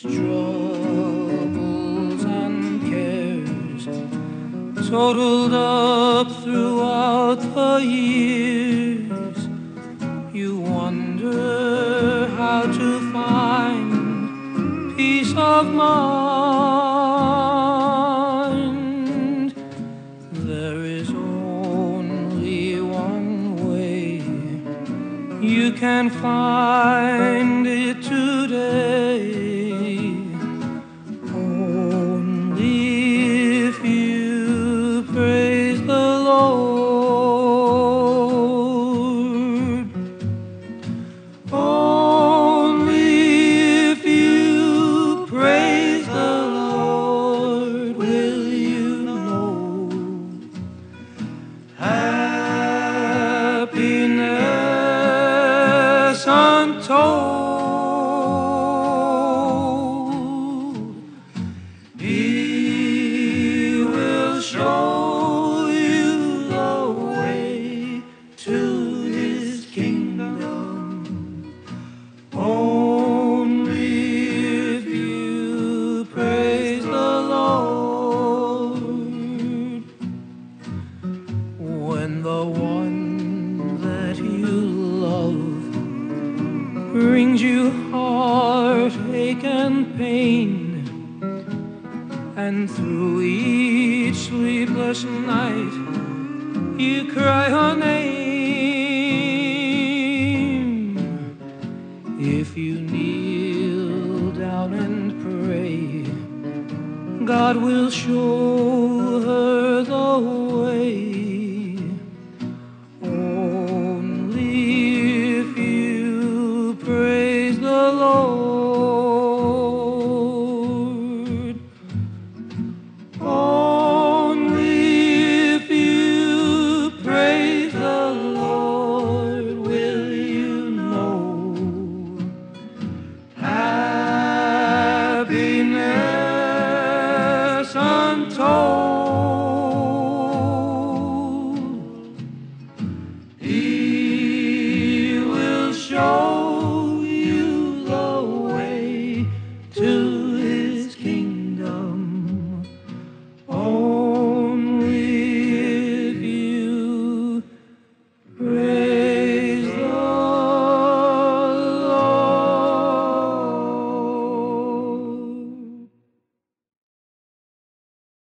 troubles and cares totaled up throughout the years. You wonder how to find peace of mind. There is you can find it today. Untold. He will show you the way to his kingdom. Only if you praise the Lord. When the one brings you heartache and pain. And through each sleepless night, you cry her name. If you kneel down and pray, God will show her the way.